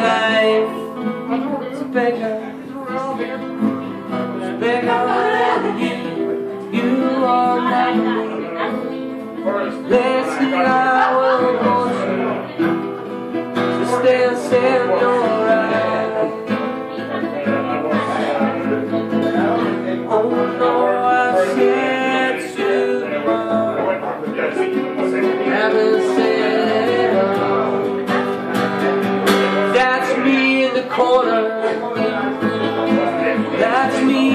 life is bigger, it's bigger than you. You are not me. Listen, I will want you to stand, stand your. corner. That's me.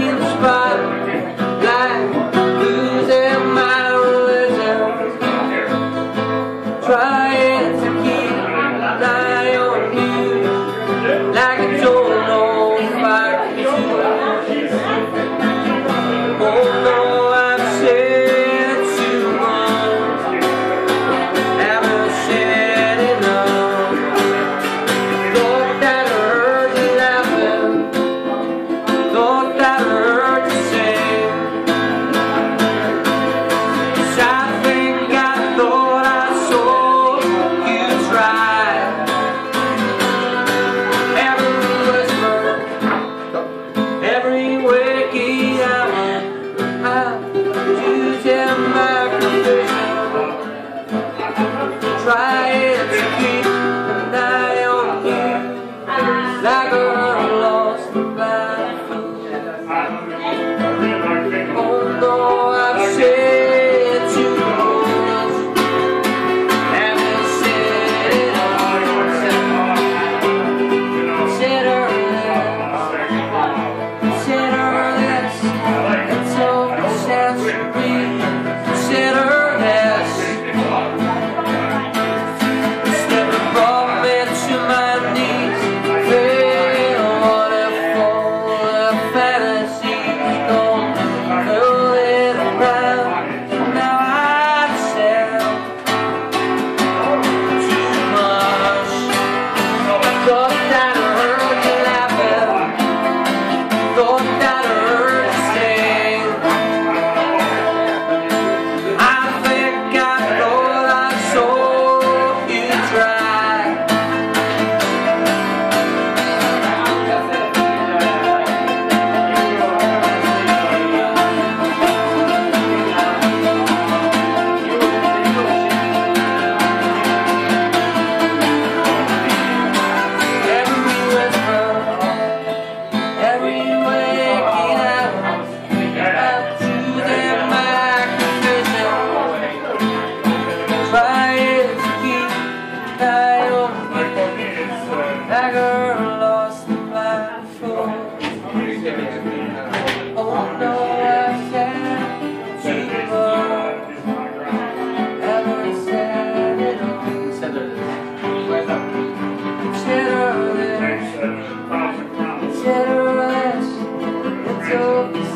so